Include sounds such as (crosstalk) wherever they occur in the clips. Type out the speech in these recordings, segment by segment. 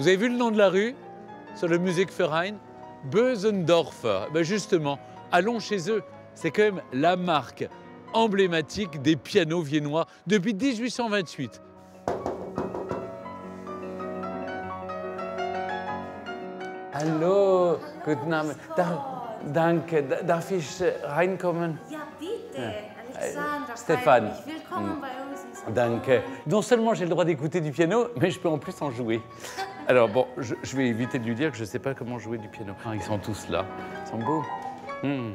Vous avez vu le nom de la rue? Sur le Musikverein Bösendorfer. Ben justement, allons chez eux. C'est quand même la marque emblématique des pianos viennois depuis 1828. Hallo, guten Abend. Da, danke. Da- Darf ich reinkommen? Ja, bitte. Alexandra. Willkommen Danke. Non seulement j'ai le droit d'écouter du piano, mais je peux en plus en jouer. Alors bon, je, je vais éviter de lui dire que je ne sais pas comment jouer du piano. Ah, ils sont tous là. Ils sont beaux. Hmm.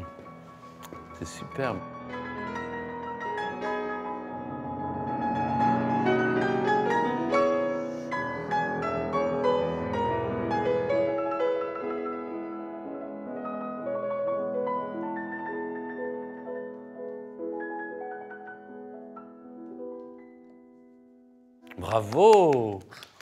C'est superbe. Bravo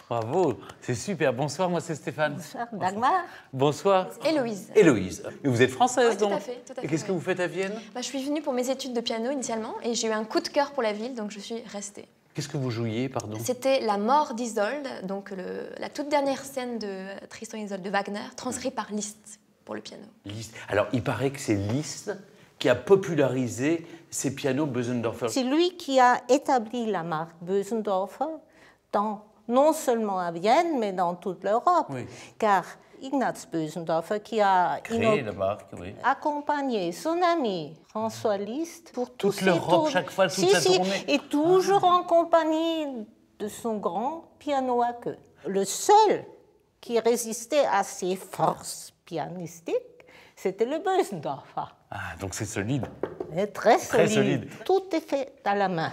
Bravo C'est super. Bonsoir, moi c'est Stéphane. Bonsoir, Dagmar. Bonsoir. Héloïse. Héloïse. Et vous êtes française Oui, tout à donc fait, tout à Et fait, qu'est-ce que vous faites à Vienne? Bah, je suis venue pour mes études de piano initialement et j'ai eu un coup de cœur pour la ville, donc je suis restée. Qu'est-ce que vous jouiez, pardon? C'était la mort d'Isolde, donc le- la toute dernière scène de Tristan et Isolde de Wagner, transcrite par Liszt pour le piano. Liszt. Alors, il paraît que c'est Liszt qui a popularisé ces pianos Bösendorfer. C'est lui qui a établi la marque Bösendorfer dans, non seulement à Vienne, mais dans toute l'Europe. Oui. Car Ignaz Bösendorfer, qui a Créé inno- la marque, oui. accompagné son ami François Liszt pour Toute l'Europe, chaque fois, toute Si, sa si, tournée. Et toujours en compagnie de son grand piano à queue. Le seul qui résistait à ses forces pianistiques, c'était le Bösendorfer. Ah, donc c'est solide. Et Très Très solide. solide. Tout est fait à la main.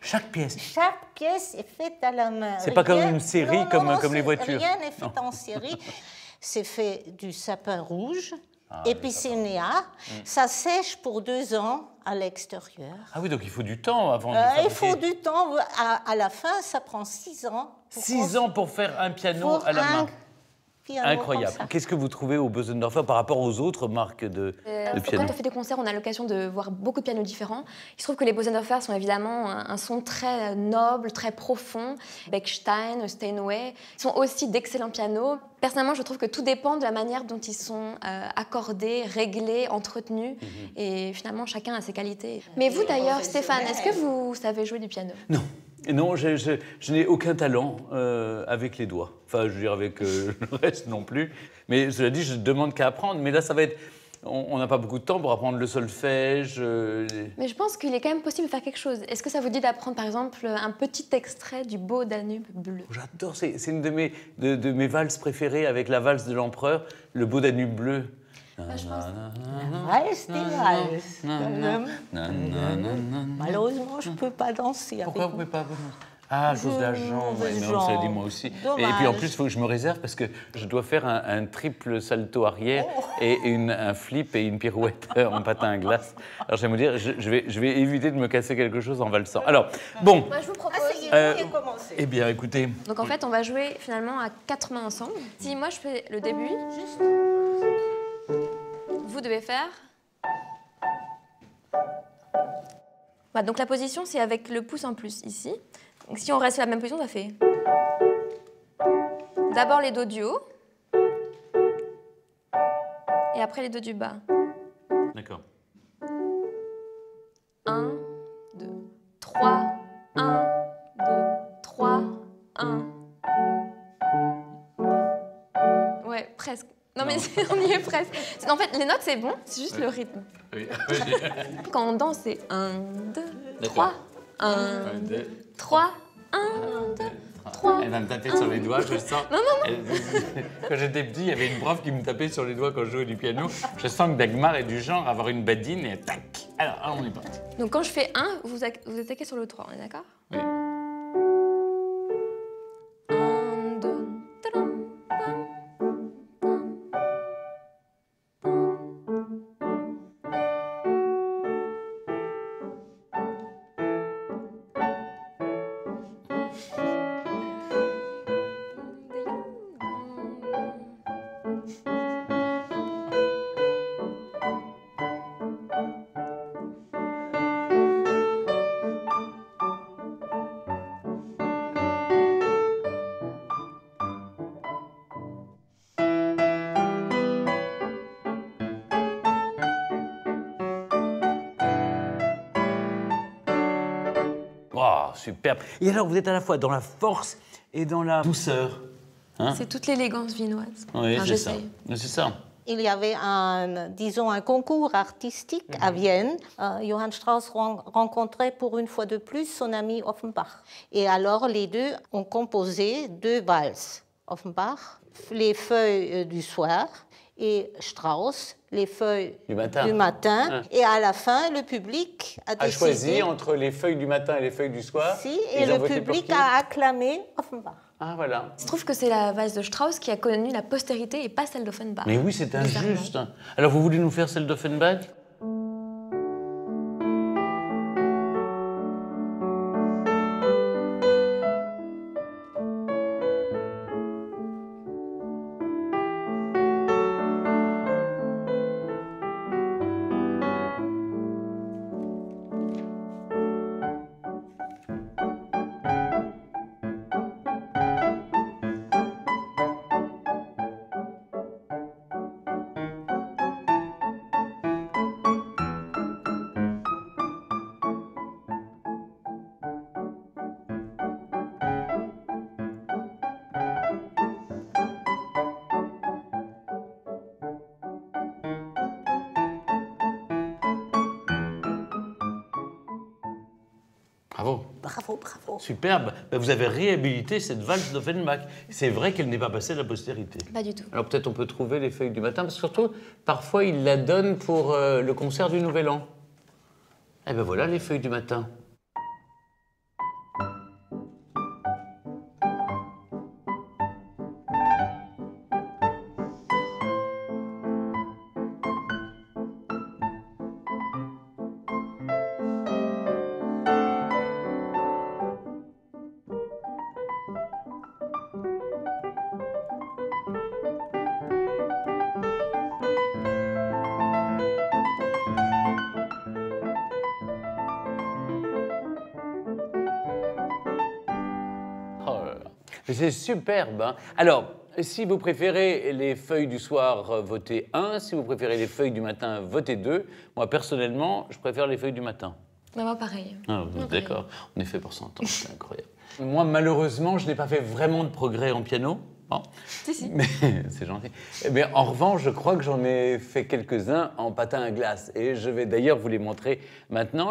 Chaque pièce. Chaque pièce est faite à la main. C'est pas comme une série, Non, comme- non, comme les voitures. Rien n'est fait en série. (laughs) C'est fait du sapin rouge, Ah, épicénéa. Ça sèche pour deux ans à l'extérieur. Ah oui, donc il faut du temps avant de Euh, il fabriquer. faut du temps. À, à la fin, ça prend six ans. Six ans pour faire un piano à la un Incroyable. Qu'est-ce que vous trouvez au Bösendorfer par rapport aux autres marques de, Euh, de piano quand on fait des concerts, on a l'occasion de voir beaucoup de pianos différents. Il se trouve que les Bosendorfer sont évidemment un, un son très noble, très profond. Beckstein, Steinway sont aussi d'excellents pianos. Personnellement, je trouve que tout dépend de la manière dont ils sont euh, accordés, réglés, entretenus. Mhm. Et finalement, chacun a ses qualités. Mais vous d'ailleurs, Stéphane, est-ce que vous savez jouer du piano? Non. Non, je, je- je n'ai aucun talent euh, avec les doigts. Enfin, je veux dire, avec euh, (laughs) le reste non plus. Mais cela dit, je ne demande qu'à apprendre. Mais là, ça va être. On on n'a pas beaucoup de temps pour apprendre le solfège. euh, les- Mais je pense qu'il est quand même possible de faire quelque chose. Est-ce que ça vous dit d'apprendre par exemple un petit extrait du beau Danube bleu? J'adore, c'est c'est une de mes, de, de mes valses préférées avec la valse de l'empereur, le beau Danube bleu. Malheureusement, je ne peux pas danser. Pourquoi avec vous pouvez pas vous Ah, à cause de la jambe. Ouais, ça dit moi aussi. Et puis en plus, il faut que je me réserve parce que je dois faire un, un triple salto arrière Oh. et une, un flip et une pirouette (laughs) en patin à glace. Alors j'aimerais dire, je, je vais, je vais éviter de me casser quelque chose en valsant. Alors, bon, Moi, je vous propose. Asseyez-vous Euh, et commencez. eh bien écoutez, Donc en fait, on va jouer finalement à quatre mains ensemble. Si moi je fais le début, vous devez faire. Voilà, donc la position, c'est avec le pouce en plus ici. Donc si on reste à la même position, ça fait. D'abord les dos du haut. Et après les dos du bas. d'accord. 1, 2, 3, 1, 2, 3, 1. Ouais, presque. Non, mais (laughs) on y est presque. En fait, les notes, c'est bon, c'est juste le rythme. (laughs) Quand on danse, c'est 1, 2, 3, 1, 2, 3, 1, 2, 3. Elle va me taper sur les doigts, je sens. (laughs) Non, non, non. Quand j'étais petit, il y avait une prof qui me tapait sur les doigts quand je jouais du piano. Je sens que Dagmar est du genre à avoir une badine et tac. Alors, on est parti. Donc quand je fais 1, vous, vous attaquez sur le 3, on est d'accord? Oui. Ah, superbe. Et alors, vous êtes à la fois dans la force et dans la douceur. Hein C'est toute l'élégance viennoise. Oui, Enfin, c'est ça. j'essaye. C'est ça. Il y avait un, disons, un concours artistique à Vienne. Euh, Johann Strauss ren- rencontrait pour une fois de plus son ami Offenbach. Et alors, les deux ont composé deux valses. Offenbach, les feuilles euh, du soir, et Strauss, les feuilles Du matin. du matin. Hein. Et à la fin, le public a, A décidé choisi entre les feuilles du matin et les feuilles du soir. si, et le public a acclamé Offenbach. Ah, voilà. Il se trouve que c'est la valse de Strauss qui a connu la postérité et pas celle d'Offenbach. Mais oui, c'est injuste. Alors, vous voulez nous faire celle d'Offenbach? Bravo. Bravo, bravo. Superbe. Ben, vous avez réhabilité cette valse d'Offenbach. C'est vrai qu'elle n'est pas passée à la postérité. Pas du tout. Alors peut-être on peut trouver les feuilles du matin, parce que surtout, parfois, il la donne pour euh, le concert du Nouvel An. Eh ben voilà les feuilles du matin. C'est superbe. hein. Alors, si vous préférez les feuilles du soir, euh, votez 1. Si vous préférez les feuilles du matin, votez 2. Moi, personnellement, je préfère les feuilles du matin. Mais moi, pareil. Ah, vous- Ok. D'accord, on est fait pour s'entendre, (laughs) c'est incroyable. Moi, malheureusement, je n'ai pas fait vraiment de progrès en piano. Bon. Si, si. Mais (laughs) c'est gentil. Bien, en revanche, je crois que j'en ai fait quelques-uns en patin à glace. Et je vais d'ailleurs vous les montrer maintenant.